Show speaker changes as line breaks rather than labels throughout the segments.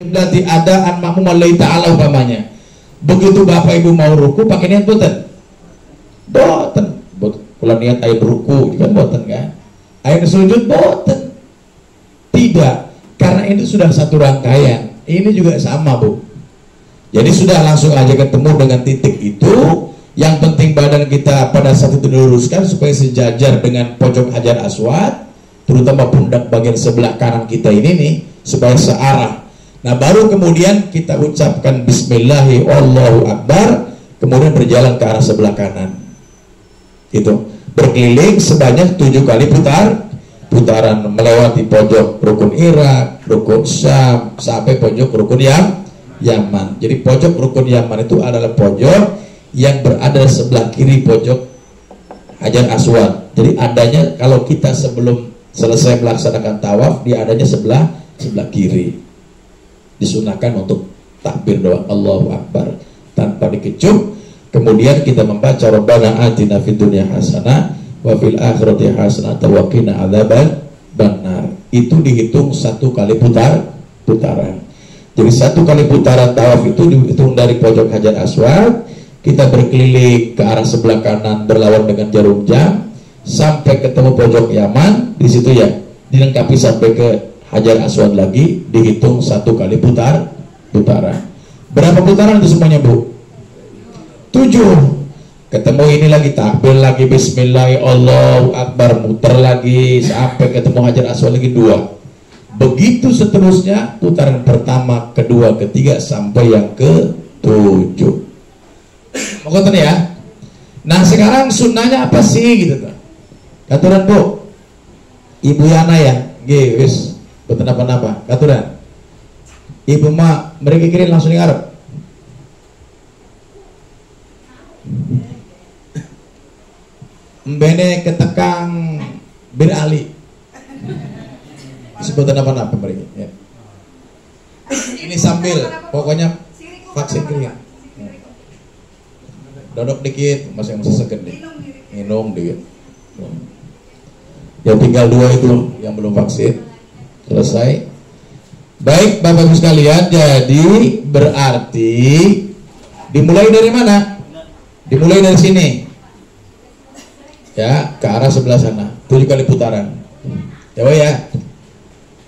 berarti ada an makmum taala umpamanya. Begitu bapak ibu mau ruku pakai niat boten? Boten. Kalau niat air ruku juga boten kan? Air sujud boten. Tidak. Karena ini sudah satu rangkaian. Ini juga sama bu. Jadi sudah langsung aja ketemu dengan titik itu. Yang penting badan kita pada saat itu diluruskan supaya sejajar dengan pojok hajar aswad terutama pundak bagian sebelah kanan kita ini nih supaya searah Nah baru kemudian kita ucapkan Bismillahi Allahu Akbar Kemudian berjalan ke arah sebelah kanan. Itu Berkeliling sebanyak tujuh kali putar Putaran melewati pojok rukun Irak Rukun Syam Sampai pojok rukun yang Yaman. Jadi pojok rukun Yaman itu adalah pojok Yang berada sebelah kiri pojok Hajar Aswad. Jadi adanya kalau kita sebelum selesai melaksanakan tawaf Dia adanya sebelah sebelah kiri disunahkan untuk takbir doa. Allahu Akbar. Tanpa dikecup kemudian kita membaca Rabbana atina fid dunya hasanah wa fil akhirati hasanah wa qina benar itu dihitung satu kali putar putaran. Jadi satu kali putaran tawaf itu dihitung dari pojok hajar aswad. Kita berkeliling ke arah sebelah kanan berlawan dengan jarum jam sampai ketemu pojok Yaman. Di situ ya dilengkapi sampai ke Hajar Aswad lagi dihitung satu kali putar putaran. Berapa putaran itu semuanya bu? Tujuh. Ketemu ini lagi takbir lagi Bismillah Allah Akbar muter lagi sampai ketemu Hajar Aswad lagi dua. Begitu seterusnya putaran pertama, kedua, ketiga sampai yang ke tujuh. Mau ya? Nah sekarang sunnahnya apa sih gitu kan? Katuran bu, Ibu Yana ya, guys Betul apa-apa, katuran. Ibu ma, mereka kiri langsung ngarep. Mbene ketekang berali. Sebutan apa-apa mereka. Ya. Ini sambil, pokoknya vaksin kiri. Dodok dikit, masih masih segan deh. Minum dikit. Ya tinggal dua itu yang belum vaksin. Selesai. Baik Bapak Ibu sekalian, jadi berarti dimulai dari mana? Dimulai dari sini. Ya, ke arah sebelah sana. Tujuh kali putaran. Ya, ya.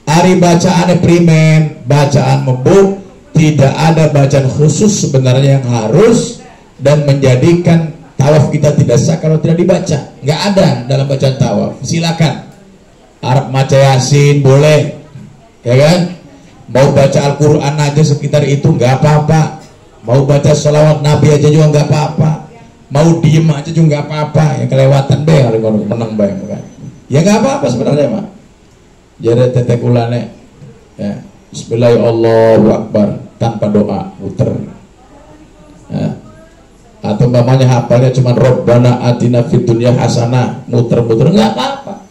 Hari bacaan primen, bacaan membuk, tidak ada bacaan khusus sebenarnya yang harus dan menjadikan tawaf kita tidak sah kalau tidak dibaca. Nggak ada dalam bacaan tawaf. Silakan Arab maca Yasin boleh. Ya kan? Mau baca Al-Quran aja sekitar itu nggak apa-apa. Mau baca salawat Nabi aja juga nggak apa-apa. Mau diem aja juga nggak apa-apa. Yang kelewatan be hari menang bayang kan. Ya nggak apa-apa sebenarnya mak. Jadi tetek ulane. Ya Bismillahirrahmanirrahim. Tanpa doa muter. Ya. atau mamanya hafalnya cuma Robbana atina fid dunya hasanah. Muter-muter nggak apa-apa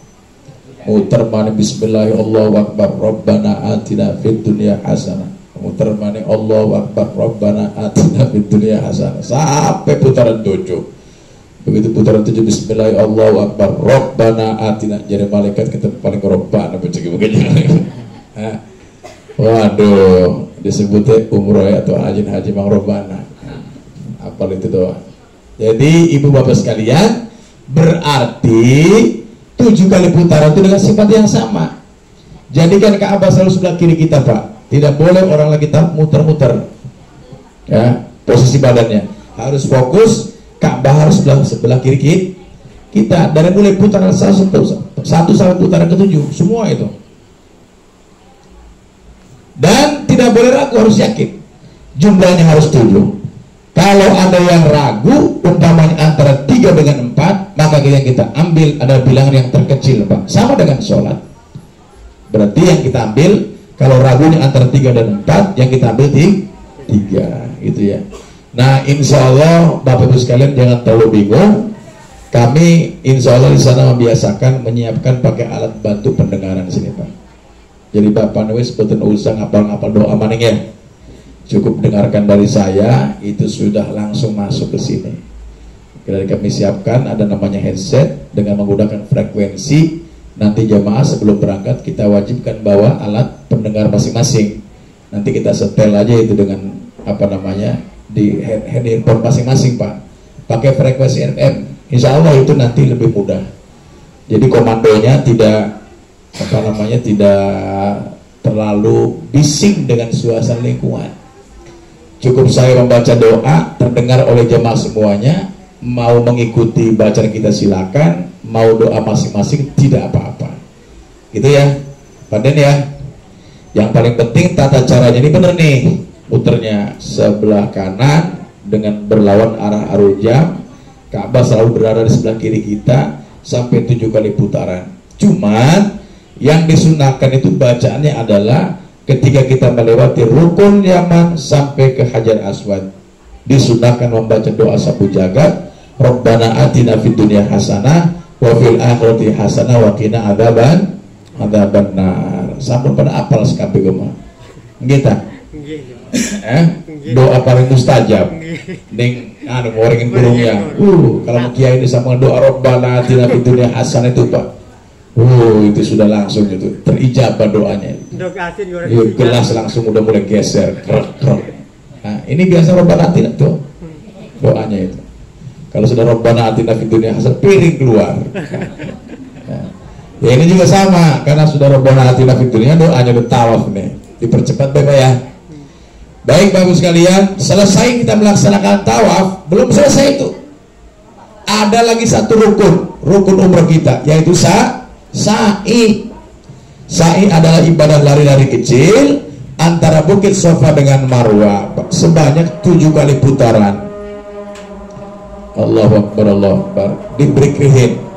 muter mana bismillahirrahmanirrahim. Akbar rabbana atina fid dunya hasanah. Muter mana Allah akbar rabbana atina fid dunya hasanah. Sampai putaran tujuh. Begitu putaran tujuh bismillahirrahmanirrahim. Akbar rabbana atina. Jadi malaikat kita paling robbana baca begini. Waduh disebutnya umroh atau haji haji mang robbana. Apa itu doa jadi ibu bapak sekalian berarti tujuh kali putaran itu dengan sifat yang sama. Jadikan Ka'bah selalu sebelah kiri kita Pak. Tidak boleh orang lagi kita muter-muter. Ya posisi badannya. Harus fokus Ka'bah harus sebelah sebelah kiri kita. Dari mulai putaran satu, satu sampai putaran ketujuh semua itu. Dan tidak boleh ragu harus yakin. Jumlahnya harus tujuh. Kalau ada yang ragu, umpamanya antara tiga dengan empat, maka yang kita ambil adalah bilangan yang terkecil, Pak. Sama dengan sholat. Berarti yang kita ambil, kalau ragunya antara tiga dan empat, yang kita ambil tiga, itu ya. Nah, insya Allah Bapak Ibu sekalian jangan terlalu bingung. Kami insya Allah di sana membiasakan menyiapkan pakai alat bantu pendengaran di sini, Pak. Jadi Bapak Nulis betul usah ngapal-ngapal doa maning ya cukup dengarkan dari saya itu sudah langsung masuk ke sini dan kami siapkan ada namanya headset dengan menggunakan frekuensi. Nanti jamaah sebelum berangkat kita wajibkan bawa alat pendengar masing-masing. Nanti kita setel aja itu dengan apa namanya di hand, handphone masing-masing pak. Pakai frekuensi FM insya Allah itu nanti lebih mudah. Jadi komandonya tidak apa namanya tidak terlalu bising dengan suasana lingkungan. Cukup saya membaca doa terdengar oleh jemaah semuanya mau mengikuti bacaan kita silakan. Mau doa masing-masing tidak apa-apa. Gitu ya paden ya. Yang paling penting tata caranya ini bener nih. Muternya sebelah kanan dengan berlawan arah arus jam. Ka'bah selalu berada di sebelah kiri kita sampai tujuh kali putaran. Cuman yang disunahkan itu bacaannya adalah ketika kita melewati rukun Yaman sampai ke Hajar Aswad. Disunahkan membaca doa sabu jagat Rabbana atina fid dunya hasanah wa fil akhirati hasanah wa qina adzaban adzaban nar. Sampun pada apal sekabe gema. Kita eh? Doa paling mustajab. Ning anu ngorengin burungnya uh kalau kiai ini sama doa Rabbana atina fid dunya hasanah itu Pak. Oh itu sudah langsung itu. Terijabah doanya. Iya, gelas langsung udah mulai geser, krek krek. Nah ini biasa robbana atina tuh. Doanya itu. Kalau sudah robbana atina fid dunya hasan piring keluar. Nah, ya ini juga sama karena sudah robbana atina fid dunya doanya udah nih. Dipercepat bapak ya. Baik bagus sekalian, selesai kita melaksanakan tawaf, belum selesai itu. Ada lagi satu rukun, rukun umroh kita, yaitu sa sa'i sa'i adalah ibadah lari-lari kecil antara bukit sofa dengan marwah sebanyak tujuh kali putaran Allah Akbar Allah Akbar. Diberi krihin